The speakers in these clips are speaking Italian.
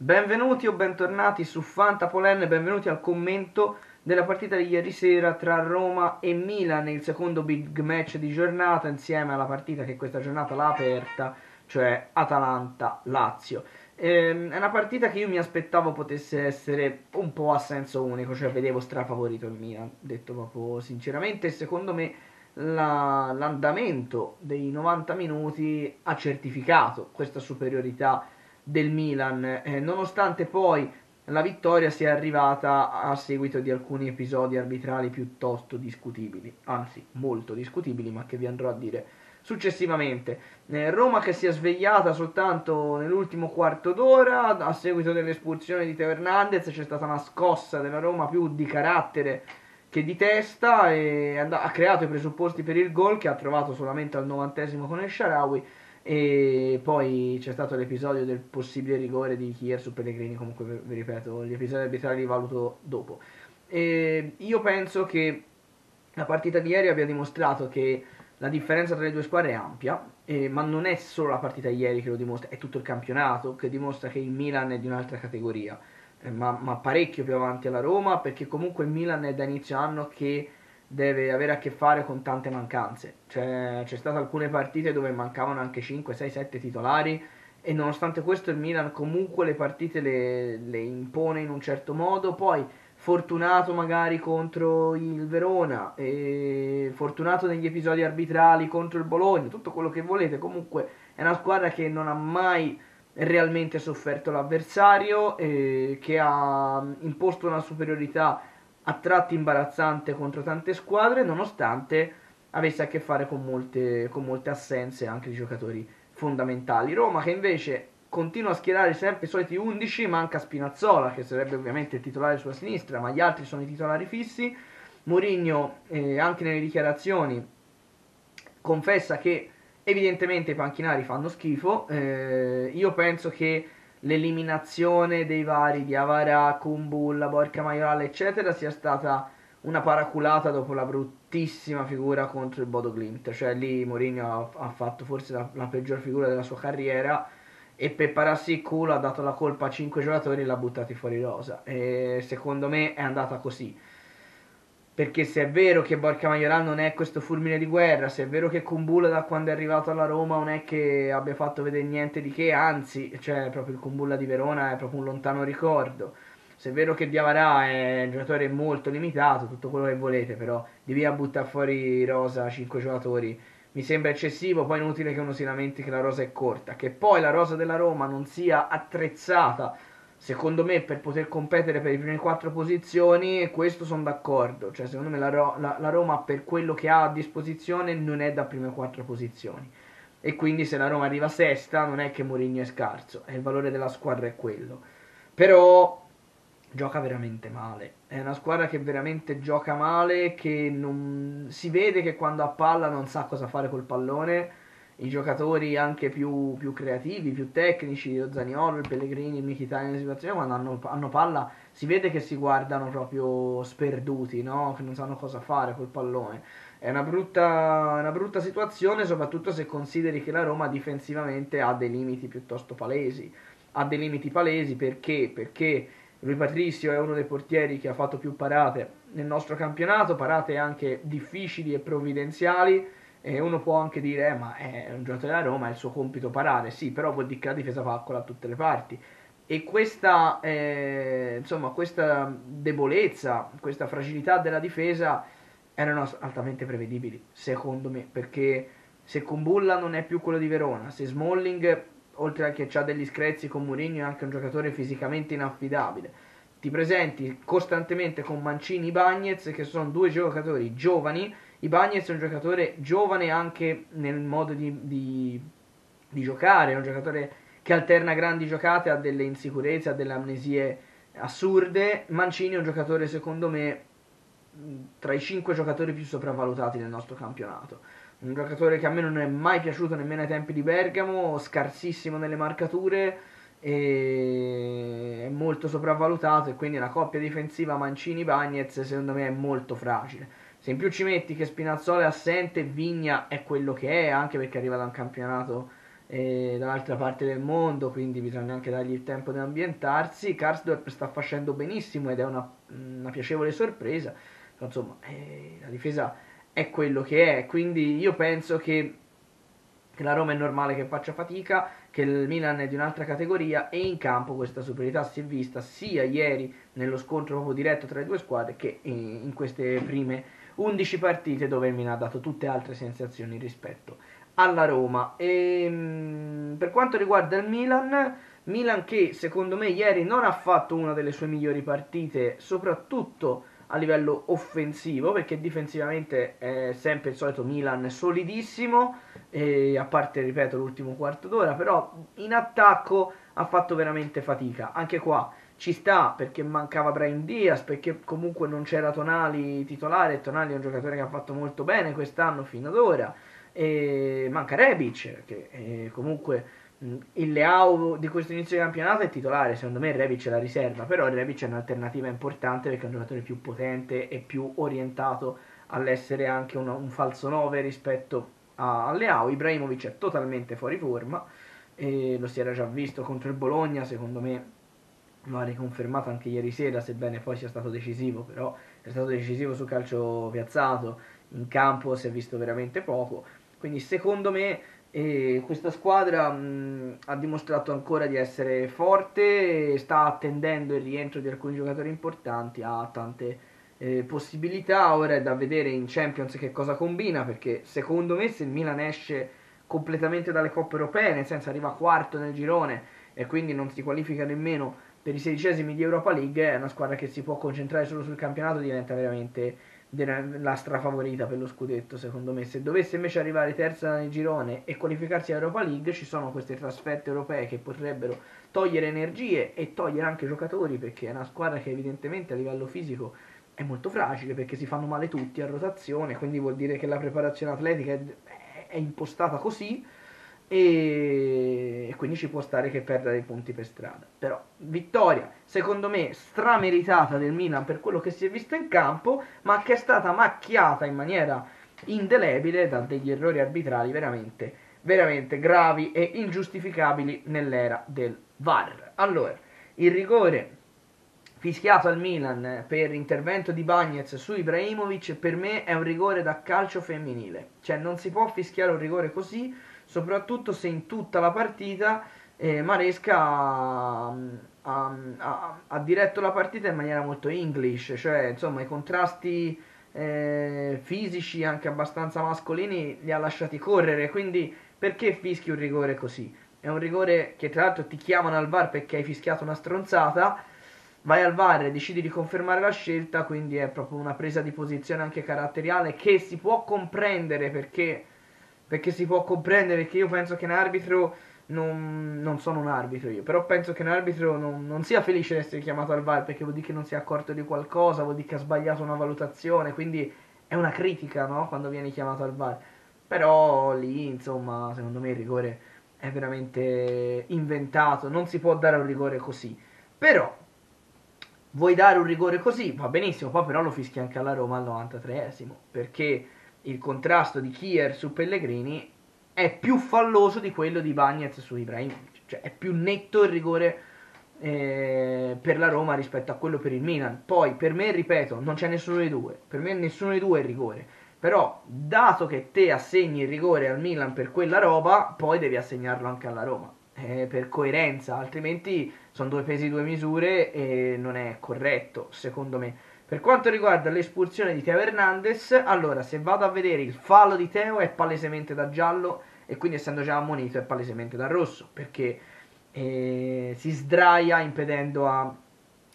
Benvenuti o bentornati su Fantapolen, benvenuti al commento della partita di ieri sera tra Roma e Milan, il secondo big match di giornata insieme alla partita che questa giornata l'ha aperta, cioè Atalanta-Lazio. Ehm, è una partita che io mi aspettavo potesse essere un po' a senso unico, cioè vedevo strafavorito il Milan, detto proprio sinceramente, secondo me la, l'andamento dei 90 minuti ha certificato questa superiorità del Milan, eh, nonostante poi la vittoria sia arrivata a seguito di alcuni episodi arbitrali piuttosto discutibili, anzi molto discutibili, ma che vi andrò a dire successivamente. Eh, Roma che si è svegliata soltanto nell'ultimo quarto d'ora a seguito dell'espulsione di Teo Hernandez, c'è stata una scossa della Roma più di carattere che di testa e ha creato i presupposti per il gol che ha trovato solamente al novantesimo con El Sharawi e poi c'è stato l'episodio del possibile rigore di Kier su Pellegrini, comunque vi ripeto, gli episodi arbitrali li valuto dopo. E io penso che la partita di ieri abbia dimostrato che la differenza tra le due squadre è ampia, eh, ma non è solo la partita ieri che lo dimostra, è tutto il campionato che dimostra che il Milan è di un'altra categoria, eh, ma, ma, parecchio più avanti alla Roma, perché comunque il Milan è da inizio anno che deve avere a che fare con tante mancanze. Cioè, c'è state alcune partite dove mancavano anche 5, 6, 7 titolari e nonostante questo il Milan comunque le partite le, le impone in un certo modo. Poi fortunato magari contro il Verona, fortunato negli episodi arbitrali contro il Bologna, tutto quello che volete. Comunque è una squadra che non ha mai realmente sofferto l'avversario, eh, che ha imposto una superiorità a tratti imbarazzante contro tante squadre, nonostante avesse a che fare con molte, con molte assenze anche di giocatori fondamentali. Roma che invece continua a schierare sempre i soliti 11, manca Spinazzola che sarebbe ovviamente il titolare sulla sinistra, ma gli altri sono i titolari fissi. Mourinho eh, anche nelle dichiarazioni confessa che evidentemente i panchinari fanno schifo. Eh, io penso che l'eliminazione dei vari di Avara, Kumbulla, Borca Maiorale, eccetera, sia stata una paraculata dopo la bruttissima figura contro il Bodo Glimt. Cioè lì Mourinho ha, ha fatto forse la, la, peggior figura della sua carriera e per pararsi il culo ha dato la colpa a 5 giocatori e l'ha buttati fuori rosa. E secondo me è andata così perché se è vero che Borca Majoral non è questo fulmine di guerra, se è vero che Kumbula da quando è arrivato alla Roma non è che abbia fatto vedere niente di che, anzi, cioè proprio il Kumbulla di Verona è proprio un lontano ricordo. Se è vero che Diavarà è un giocatore molto limitato, tutto quello che volete, però di via buttare fuori rosa 5 giocatori mi sembra eccessivo, poi è inutile che uno si lamenti che la rosa è corta, che poi la rosa della Roma non sia attrezzata secondo me per poter competere per le prime quattro posizioni, questo sono d'accordo. Cioè, secondo me la, la, la, Roma per quello che ha a disposizione non è da prime quattro posizioni. E quindi se la Roma arriva sesta non è che Mourinho è scarso, e il valore della squadra è quello. Però gioca veramente male. È una squadra che veramente gioca male, che non si vede che quando ha palla non sa cosa fare col pallone i giocatori anche più, più, creativi, più tecnici, lo Zaniolo, il Pellegrini, il Mkhitaryan in situazione quando hanno, hanno, palla si vede che si guardano proprio sperduti, no? che non sanno cosa fare col pallone. È una brutta, una brutta situazione, soprattutto se consideri che la Roma difensivamente ha dei limiti piuttosto palesi. Ha dei limiti palesi perché? Perché lui Patrizio è uno dei portieri che ha fatto più parate nel nostro campionato, parate anche difficili e provvidenziali e uno può anche dire, eh, ma è un giocatore della Roma, è il suo compito parare, sì, però vuol dire che la difesa fa da tutte le parti. E questa, eh, insomma, questa debolezza, questa fragilità della difesa erano altamente prevedibili, secondo me, perché se Kumbulla non è più quello di Verona, se Smalling, oltre a che ha degli screzi con Mourinho, è anche un giocatore fisicamente inaffidabile, ti presenti costantemente con Mancini e Bagnez, che sono due giocatori giovani, Ibanez è un giocatore giovane anche nel modo di, di, di giocare, è un giocatore che alterna grandi giocate, ha delle insicurezze, ha delle amnesie assurde. Mancini è un giocatore, secondo me, tra i cinque giocatori più sopravvalutati nel nostro campionato. Un giocatore che a me non è mai piaciuto nemmeno ai tempi di Bergamo, scarsissimo nelle marcature, è molto sopravvalutato e quindi la coppia difensiva Mancini-Bagnez secondo me è molto fragile. Se in più ci metti che Spinazzola è assente, Vigna è quello che è, anche perché arriva da un campionato eh, dall'altra parte del mondo, quindi bisogna anche dargli il tempo di ambientarsi. Karsdorp sta facendo benissimo ed è una, una piacevole sorpresa, insomma eh, la difesa è quello che è, quindi io penso che, che la Roma è normale che faccia fatica, che il Milan è di un'altra categoria e in campo questa superiorità si è vista sia ieri nello scontro proprio diretto tra le due squadre che in queste prime 11 partite dove Milan ha dato tutte altre sensazioni rispetto alla Roma. E, ehm, per quanto riguarda il Milan, Milan che secondo me ieri non ha fatto una delle sue migliori partite, soprattutto a livello offensivo, perché difensivamente è sempre il solito Milan solidissimo, a parte, ripeto, l'ultimo quarto d'ora, però in attacco ha fatto veramente fatica. Anche qua ci sta perché mancava Brian Diaz, perché comunque non c'era Tonali titolare, Tonali è un giocatore che ha fatto molto bene quest'anno fino ad ora e manca Rebic che comunque mh, il Leao di questo inizio di campionato è titolare secondo me Rebic è la riserva però Rebic è un'alternativa importante perché è un giocatore più potente e più orientato all'essere anche un, un falso 9 rispetto a, a Leao. Ibrahimovic è totalmente fuori forma e lo si era già visto contro il Bologna secondo me lo ha riconfermato anche ieri sera sebbene poi sia stato decisivo però è stato decisivo su calcio piazzato in campo si è visto veramente poco. Quindi secondo me eh, questa squadra mh, ha dimostrato ancora di essere forte, sta attendendo il rientro di alcuni giocatori importanti, ha tante eh, possibilità, ora è da vedere in Champions che cosa combina, perché secondo me se il Milan esce completamente dalle coppe europee, nel senso arriva quarto nel girone e quindi non si qualifica nemmeno per i sedicesimi di Europa League, è una squadra che si può concentrare solo sul campionato, diventa veramente la strafavorita per lo scudetto secondo me. Se dovesse invece arrivare terza nel girone e qualificarsi a Europa League ci sono queste trasferte europee che potrebbero togliere energie e togliere anche giocatori perché è una squadra che evidentemente a livello fisico è molto fragile perché si fanno male tutti a rotazione quindi vuol dire che la preparazione atletica è, è impostata così e quindi ci può stare che perda dei punti per strada. Però vittoria, secondo me, strameritata del Milan per quello che si è visto in campo, ma che è stata macchiata in maniera indelebile da degli errori arbitrali veramente, veramente gravi e ingiustificabili nell'era del VAR. Allora, il rigore fischiato al Milan per intervento di Bagnez su Ibrahimovic per me è un rigore da calcio femminile, cioè non si può fischiare un rigore così soprattutto se in tutta la partita eh, Maresca ha, ha, ha, ha, diretto la partita in maniera molto English, cioè insomma i contrasti eh, fisici anche abbastanza mascolini li ha lasciati correre, quindi perché fischi un rigore così? È un rigore che tra l'altro ti chiamano al VAR perché hai fischiato una stronzata, vai al VAR e decidi di confermare la scelta, quindi è proprio una presa di posizione anche caratteriale che si può comprendere perché perché si può comprendere che io penso che un arbitro non, non, sono un arbitro io, però penso che un arbitro non, non, sia felice di essere chiamato al VAR perché vuol dire che non si è accorto di qualcosa, vuol dire che ha sbagliato una valutazione, quindi è una critica, no? Quando viene chiamato al VAR. Però lì, insomma, secondo me il rigore è veramente inventato, non si può dare un rigore così. Però vuoi dare un rigore così, va benissimo, poi però lo fischi anche alla Roma al 93esimo, perché il contrasto di Kier su Pellegrini è più falloso di quello di Bagnez su Ibrahimovic, cioè è più netto il rigore eh, per la Roma rispetto a quello per il Milan. Poi per me, ripeto, non c'è nessuno dei due, per me nessuno dei due è il rigore. Però, dato che te assegni il rigore al Milan per quella roba, poi devi assegnarlo anche alla Roma. Eh, per coerenza, altrimenti sono due pesi, due misure e non è corretto, secondo me. Per quanto riguarda l'espulsione di Teo Hernandez, allora se vado a vedere il fallo di Teo è palesemente da giallo e quindi essendo già ammonito è palesemente da rosso perché eh, si sdraia impedendo a,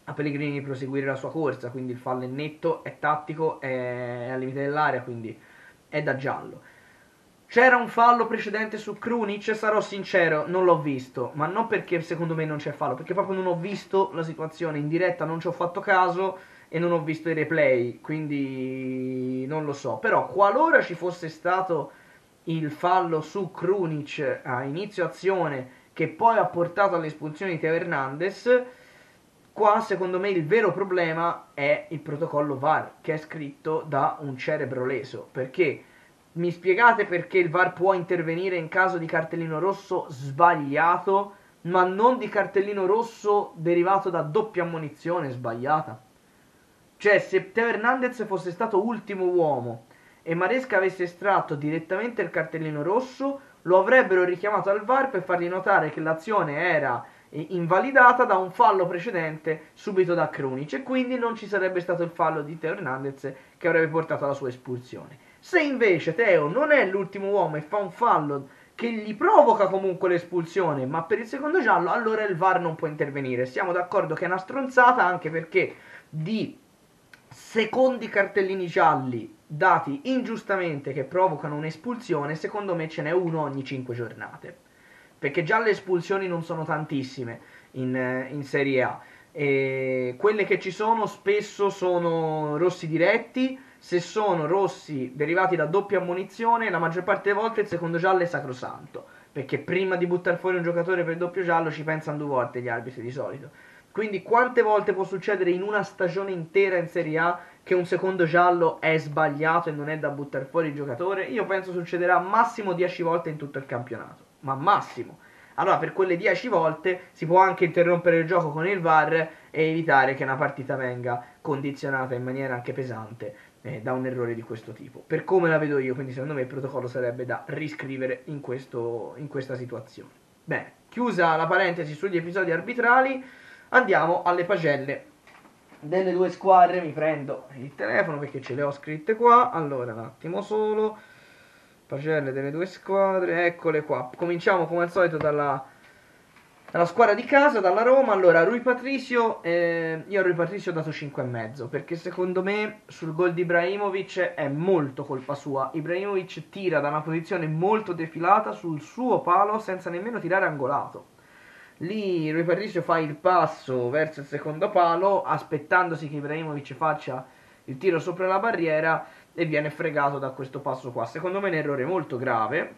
a, Pellegrini di proseguire la sua corsa, quindi il fallo è netto, è tattico, è, è al limite dell'area, quindi è da giallo. C'era un fallo precedente su Krunic, sarò sincero, non l'ho visto, ma non perché secondo me non c'è fallo, perché proprio non ho visto la situazione in diretta, non ci ho fatto caso e non ho visto i replay, quindi non lo so. Però qualora ci fosse stato il fallo su Krunic a inizio azione che poi ha portato all'espulsione di Teo Hernandez, qua secondo me il vero problema è il protocollo VAR che è scritto da un cerebro leso, perché mi spiegate perché il VAR può intervenire in caso di cartellino rosso sbagliato, ma non di cartellino rosso derivato da doppia ammonizione sbagliata? Cioè, se Teo Hernandez fosse stato ultimo uomo e Maresca avesse estratto direttamente il cartellino rosso, lo avrebbero richiamato al VAR per fargli notare che l'azione era invalidata da un fallo precedente subito da Krunic e quindi non ci sarebbe stato il fallo di Teo Hernandez che avrebbe portato alla sua espulsione. Se invece Teo non è l'ultimo uomo e fa un fallo che gli provoca comunque l'espulsione, ma per il secondo giallo, allora il VAR non può intervenire. Siamo d'accordo che è una stronzata anche perché di secondi cartellini gialli dati ingiustamente che provocano un'espulsione, secondo me ce n'è uno ogni 5 giornate. Perché già le espulsioni non sono tantissime in, eh, in Serie A. E quelle che ci sono spesso sono rossi diretti. Se sono rossi derivati da doppia ammonizione, la maggior parte delle volte il secondo giallo è sacrosanto. Perché prima di buttare fuori un giocatore per doppio giallo ci pensano due volte gli arbitri di solito. Quindi quante volte può succedere in una stagione intera in Serie A che un secondo giallo è sbagliato e non è da buttare fuori il giocatore? Io penso succederà massimo 10 volte in tutto il campionato, ma massimo. Allora per quelle 10 volte si può anche interrompere il gioco con il VAR e evitare che una partita venga condizionata in maniera anche pesante eh, da un errore di questo tipo. Per come la vedo io, quindi secondo me il protocollo sarebbe da riscrivere in, questo, in questa situazione. Bene, chiusa la parentesi sugli episodi arbitrali andiamo alle pagelle delle due squadre mi prendo il telefono perché ce le ho scritte qua. Allora un attimo solo. Pagelle delle due squadre eccole qua. Cominciamo come al solito dalla, dalla squadra di casa dalla Roma. Allora Rui Patricio eh, io a Rui Patricio ho dato 5,5 perché secondo me sul gol di Ibrahimovic è molto colpa sua. Ibrahimovic tira da una posizione molto defilata sul suo palo senza nemmeno tirare angolato Lì Rui Patricio fa il passo verso il secondo palo, aspettandosi che Ibrahimovic faccia il tiro sopra la barriera e viene fregato da questo passo qua. Secondo me è un errore molto grave,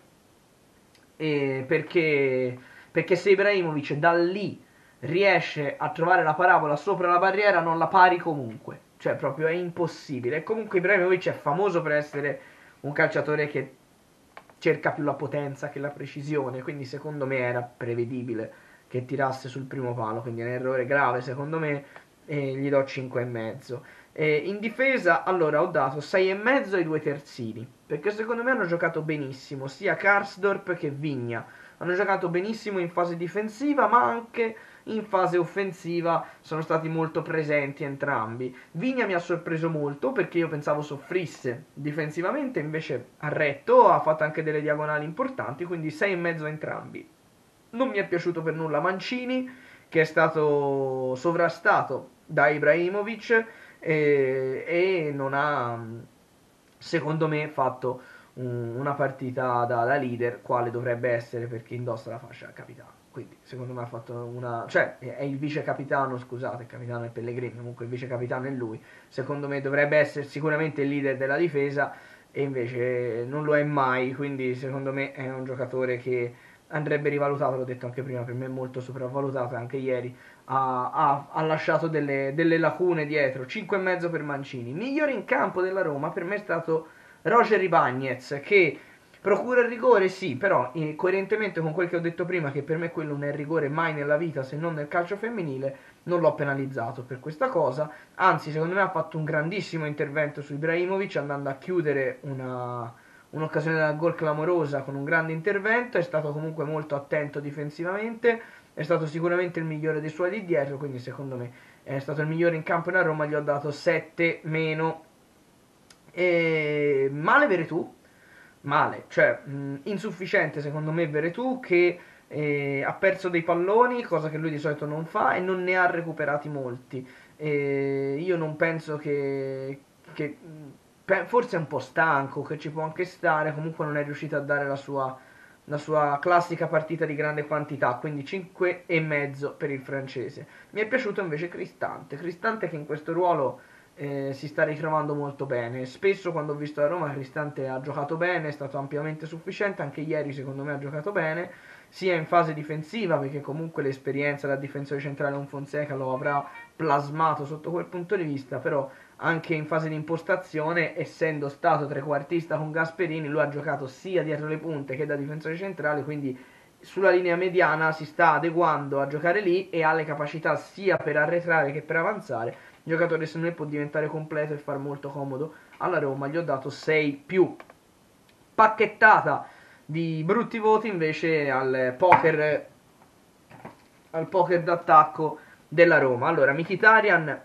perché, perché se Ibrahimovic da lì riesce a trovare la parabola sopra la barriera non la pari comunque. Cioè proprio è impossibile. Comunque Ibrahimovic è famoso per essere un calciatore che cerca più la potenza che la precisione, quindi secondo me era prevedibile che tirasse sul primo palo, quindi è un errore grave secondo me, e gli do 5,5. E in difesa, allora, ho dato 6,5 ai due terzini, perché secondo me hanno giocato benissimo, sia Karsdorp che Vigna. Hanno giocato benissimo in fase difensiva, ma anche in fase offensiva sono stati molto presenti entrambi. Vigna mi ha sorpreso molto perché io pensavo soffrisse difensivamente, invece ha retto, ha fatto anche delle diagonali importanti, quindi 6,5 entrambi. Non mi è piaciuto per nulla Mancini, che è stato sovrastato da Ibrahimovic e, e non ha, secondo me, fatto un, una partita da, da, leader, quale dovrebbe essere perché indossa la fascia capitano. Quindi, secondo me, ha fatto una. cioè, è il vice capitano, scusate, il capitano è Pellegrini, comunque il vice capitano è lui. Secondo me, dovrebbe essere sicuramente il leader della difesa e invece non lo è mai. Quindi, secondo me, è un giocatore che andrebbe rivalutato, l'ho detto anche prima, per me è molto sopravvalutato, anche ieri ha, ha, ha lasciato delle, delle, lacune dietro, 5,5 per Mancini. Migliore in campo della Roma per me è stato Roger Ibagnez che procura il rigore, sì, però eh, coerentemente con quel che ho detto prima, che per me quello non è rigore mai nella vita se non nel calcio femminile, non l'ho penalizzato per questa cosa, anzi secondo me ha fatto un grandissimo intervento su Ibrahimovic andando a chiudere una un'occasione da gol clamorosa con un grande intervento, è stato comunque molto attento difensivamente, è stato sicuramente il migliore dei suoi lì dietro, quindi secondo me è stato il migliore in campo in Roma, gli ho dato 7 meno. E male Veretù, male, cioè mh, insufficiente secondo me Veretù che eh, ha perso dei palloni, cosa che lui di solito non fa, e non ne ha recuperati molti. E io non penso che, che forse è un po' stanco, che ci può anche stare, comunque non è riuscito a dare la sua, la sua classica partita di grande quantità, quindi 5,5 per il francese. Mi è piaciuto invece Cristante, Cristante che in questo ruolo eh, si sta ritrovando molto bene. Spesso quando ho visto la Roma Cristante ha giocato bene, è stato ampiamente sufficiente, anche ieri secondo me ha giocato bene. sia in fase difensiva, perché comunque l'esperienza da difensore centrale un Fonseca lo avrà plasmato sotto quel punto di vista, però anche in fase di impostazione, essendo stato trequartista con Gasperini, lui ha giocato sia dietro le punte che da difensore centrale, quindi sulla linea mediana si sta adeguando a giocare lì e ha le capacità sia per arretrare che per avanzare. Giocatore secondo me può diventare completo e far molto comodo alla Roma, gli ho dato 6 più. Pacchettata di brutti voti invece al poker al poker d'attacco della Roma. Allora, Mkhitaryan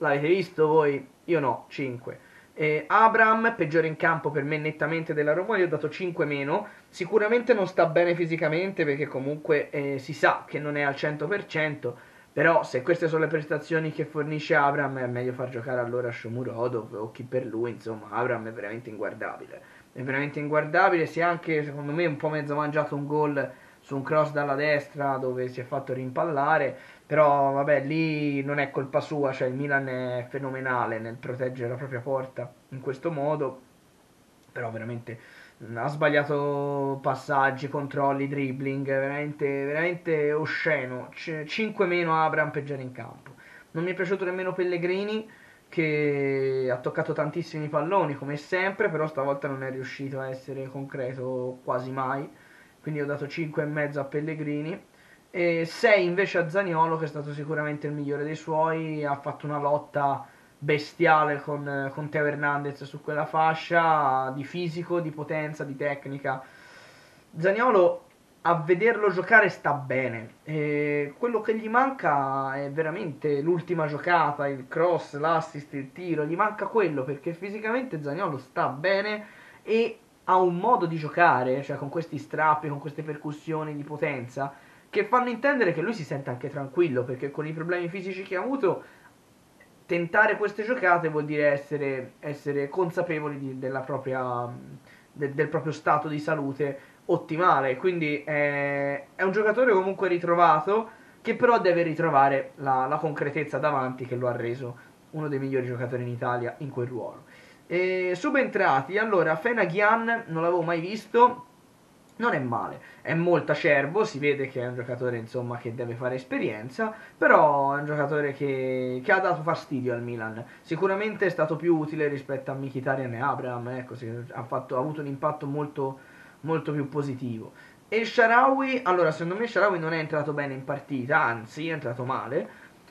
l'avete visto voi? Io no, 5. Eh, Abram, peggiore in campo per me nettamente della Roma, gli ho dato 5 meno. Sicuramente non sta bene fisicamente perché comunque eh, si sa che non è al 100%, però se queste sono le prestazioni che fornisce Abram è meglio far giocare allora Shomurodov o chi per lui, insomma, Abram è veramente inguardabile. È veramente inguardabile, si è anche secondo me un po' mezzo mangiato un gol su un cross dalla destra dove si è fatto rimpallare, però vabbè lì non è colpa sua, cioè il Milan è fenomenale nel proteggere la propria porta in questo modo, però veramente ha sbagliato passaggi, controlli, dribbling, veramente, veramente osceno, C- 5 meno Abram peggiore in campo. Non mi è piaciuto nemmeno Pellegrini che ha toccato tantissimi palloni come sempre, però stavolta non è riuscito a essere concreto quasi mai quindi ho dato 5,5 a Pellegrini e 6 invece a Zaniolo che è stato sicuramente il migliore dei suoi, ha fatto una lotta bestiale con, con Teo Hernandez su quella fascia di fisico, di potenza, di tecnica. Zaniolo a vederlo giocare sta bene. E quello che gli manca è veramente l'ultima giocata, il cross, l'assist, il tiro. Gli manca quello perché fisicamente Zaniolo sta bene e ha un modo di giocare, cioè con questi strappi, con queste percussioni di potenza, che fanno intendere che lui si sente anche tranquillo, perché con i problemi fisici che ha avuto, tentare queste giocate vuol dire essere, essere consapevoli di, della propria, de, del proprio stato di salute ottimale. Quindi è, è, un giocatore comunque ritrovato, che però deve ritrovare la, la concretezza davanti che lo ha reso uno dei migliori giocatori in Italia in quel ruolo. E subentrati, allora Fenaghian non l'avevo mai visto, non è male, è molto acerbo, si vede che è un giocatore insomma che deve fare esperienza, però è un giocatore che, che ha dato fastidio al Milan, sicuramente è stato più utile rispetto a Mkhitaryan e Abraham, ecco, ha, fatto, ha avuto un impatto molto, molto più positivo. E Sharawi, allora secondo me Sharawi non è entrato bene in partita, anzi è entrato male,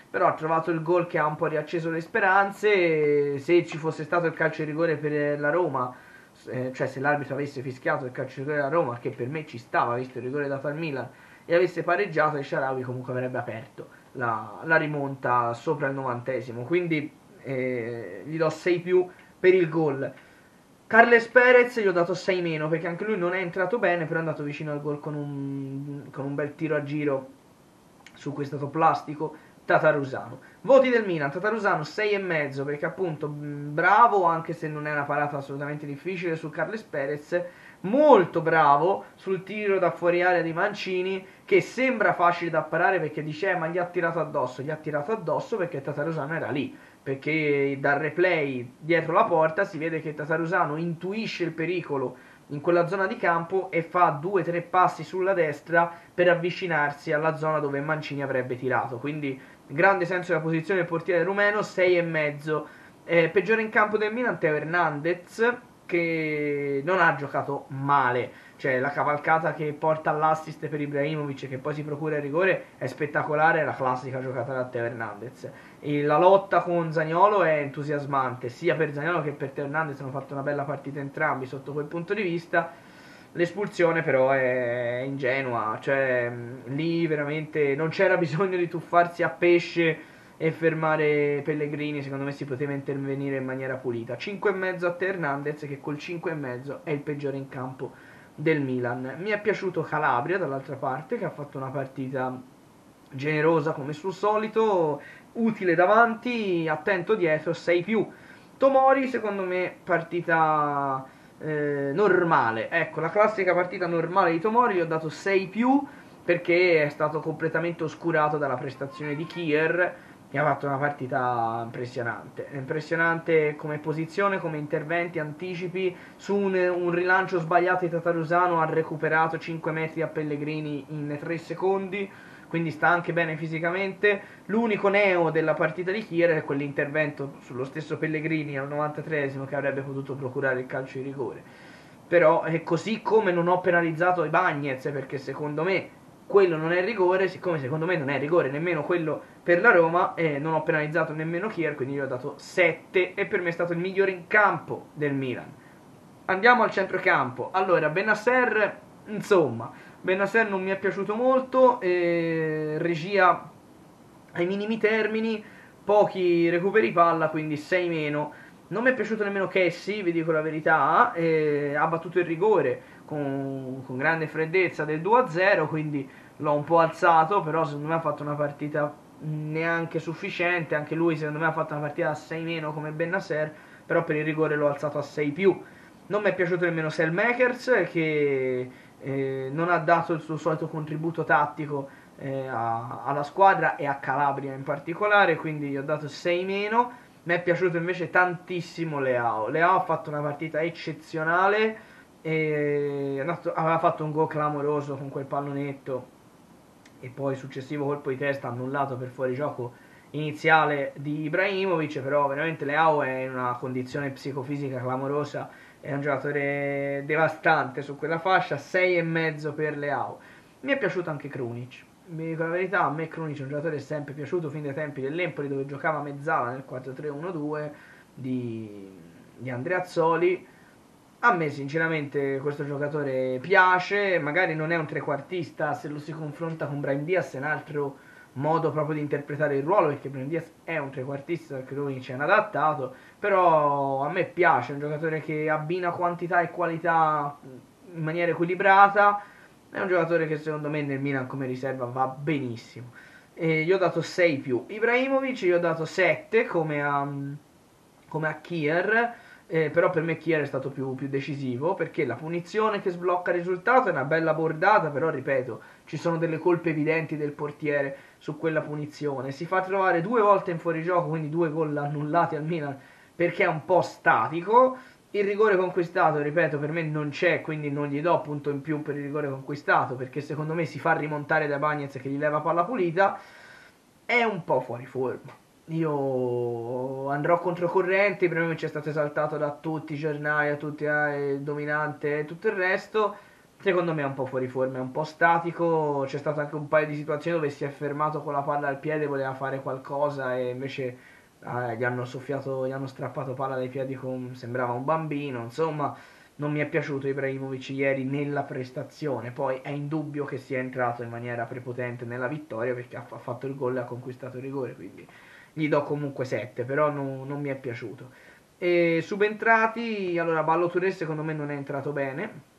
però ha trovato il gol che ha un po' riacceso le speranze. Se ci fosse stato il calcio di rigore per la Roma, eh, cioè se l'arbitro avesse fischiato il calcio di rigore della Roma, che per me ci stava, visto il rigore dato al Milan, e avesse pareggiato, il Sharawi comunque avrebbe aperto la, la rimonta sopra il novantesimo. Quindi eh, gli do 6 più per il gol. Carles Perez gli ho dato 6 meno perché anche lui non è entrato bene, però è andato vicino al gol con un, con un bel tiro a giro su stato plastico Tatarusano. Voti del Milan, Tatarusano 6,5 perché appunto bravo anche se non è una parata assolutamente difficile su Carles Perez, molto bravo sul tiro da fuori area di Mancini che sembra facile da parare perché dice eh, ma gli ha tirato addosso, gli ha tirato addosso perché Tatarusano era lì, perché dal replay dietro la porta si vede che Tatarusano intuisce il pericolo in quella zona di campo e fa due o tre passi sulla destra per avvicinarsi alla zona dove Mancini avrebbe tirato. Quindi grande senso della posizione del portiere rumeno, 6,5. Eh, peggiore in campo del Milan, Teo Hernandez, che non ha giocato male. Cioè, la cavalcata che porta all'assist per Ibrahimovic che poi si procura il rigore è spettacolare, è la classica giocata da Teo Hernandez. E la lotta con Zagnolo è entusiasmante, sia per Zagnolo che per Teo Hernandez hanno fatto una bella partita entrambi sotto quel punto di vista L'espulsione però è ingenua, cioè lì veramente non c'era bisogno di tuffarsi a pesce e fermare Pellegrini, secondo me si poteva intervenire in maniera pulita. 5,5 a Hernandez che col 5,5 è il peggiore in campo del Milan. Mi è piaciuto Calabria dall'altra parte che ha fatto una partita generosa come sul solito, utile davanti, attento dietro, 6 più. Tomori secondo me partita eh, normale. Ecco, la classica partita normale di Tomori gli ho dato 6 più perché è stato completamente oscurato dalla prestazione di Kier mi ha fatto una partita impressionante, impressionante come posizione, come interventi, anticipi, su un, un rilancio sbagliato di Tatarusano ha recuperato 5 metri a Pellegrini in 3 secondi, quindi sta anche bene fisicamente. L'unico neo della partita di Chiera è quell'intervento sullo stesso Pellegrini al 93esimo che avrebbe potuto procurare il calcio di rigore. Però è così come non ho penalizzato i Bagnets perché secondo me quello non è rigore, siccome secondo me non è rigore nemmeno quello per la Roma, eh, non ho penalizzato nemmeno Kier, quindi gli ho dato 7 e per me è stato il migliore in campo del Milan. Andiamo al centrocampo. Allora, Benasser, insomma, Benasser non mi è piaciuto molto, eh, regia ai minimi termini, pochi recuperi palla, quindi 6 meno. Non mi è piaciuto nemmeno Cassie, vi dico la verità, eh, ha battuto il rigore con, con grande freddezza del 2-0, quindi l'ho un po' alzato, però secondo me ha fatto una partita neanche sufficiente, anche lui secondo me ha fatto una partita a 6 meno come Bennasser, però per il rigore l'ho alzato a 6 più. Non mi è piaciuto nemmeno Selmakers che eh, non ha dato il suo solito contributo tattico eh, a, alla squadra e a Calabria in particolare, quindi gli ho dato 6 meno. Mi è piaciuto invece tantissimo Leao. Leao ha fatto una partita eccezionale e aveva fatto un gol clamoroso con quel pallonetto e poi successivo colpo di testa annullato per fuorigioco iniziale di Ibrahimovic però veramente Leao è in una condizione psicofisica clamorosa è un giocatore devastante su quella fascia 6,5 per Leao. Mi è piaciuto anche Krunic. Mi dico la verità a me Krunic è un giocatore sempre piaciuto fin dai tempi dell'Empoli dove giocava mezzala nel 4-3-1-2 di, di Andrea Azzoli. A me sinceramente questo giocatore piace, magari non è un trequartista, se lo si confronta con Brian Diaz è un altro modo proprio di interpretare il ruolo, perché Brian Diaz è un trequartista, perché lui ci è adattato, però a me piace, è un giocatore che abbina quantità e qualità in maniera equilibrata, è un giocatore che secondo me nel Milan come riserva va benissimo. E gli ho dato 6 più. Ibrahimovic gli ho dato 7 come a, come a Kier eh, però per me Kier è stato più, più, decisivo perché la punizione che sblocca il risultato è una bella bordata, però ripeto, ci sono delle colpe evidenti del portiere su quella punizione. Si fa trovare due volte in fuorigioco, quindi due gol annullati al Milan perché è un po' statico. Il rigore conquistato, ripeto, per me non c'è, quindi non gli do punto in più per il rigore conquistato perché secondo me si fa rimontare da Bagnez che gli leva palla pulita. È un po' fuori forma io andrò controcorrente, prima mi c'è stato esaltato da tutti i giornali, da tutti eh, dominante e tutto il resto. Secondo me è un po' fuori forma, è un po' statico. C'è stato anche un paio di situazioni dove si è fermato con la palla al piede, voleva fare qualcosa e invece eh, gli hanno soffiato, gli hanno strappato palla dai piedi come sembrava un bambino. Insomma, non mi è piaciuto Ibrahimovic ieri nella prestazione. Poi è indubbio che sia entrato in maniera prepotente nella vittoria perché ha fatto il gol e ha conquistato il rigore. Quindi gli do comunque 7, però non, non mi è piaciuto. E subentrati, allora Ballo Touré secondo me non è entrato bene,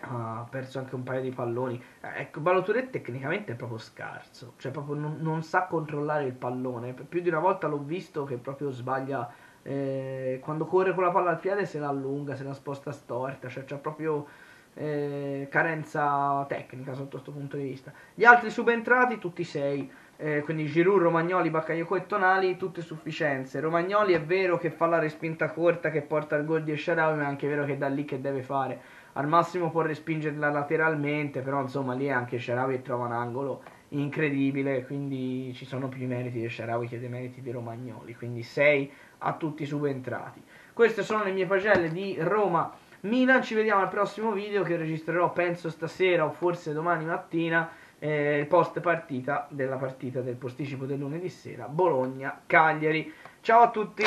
ha perso anche un paio di palloni. Ecco, Ballo Touré tecnicamente è proprio scarso, cioè proprio non, non, sa controllare il pallone. Più di una volta l'ho visto che proprio sbaglia, eh, quando corre con la palla al piede se la allunga, se la sposta storta, cioè c'è proprio eh, carenza tecnica sotto questo punto di vista. Gli altri subentrati, tutti sei eh, quindi Giroud, Romagnoli, Bakayoko e Tonali, tutte sufficienze. Romagnoli è vero che fa la respinta corta che porta al gol di Esharawi, ma è anche vero che è da lì che deve fare. Al massimo può respingerla lateralmente, però insomma lì anche Esharawi trova un angolo incredibile, quindi ci sono più meriti di Esharawi che dei meriti di Romagnoli, quindi 6 a tutti subentrati. Queste sono le mie pagelle di Roma. Milan, ci vediamo al prossimo video che registrerò penso stasera o forse domani mattina eh, post partita della partita del posticipo del lunedì sera Bologna-Cagliari. Ciao a tutti!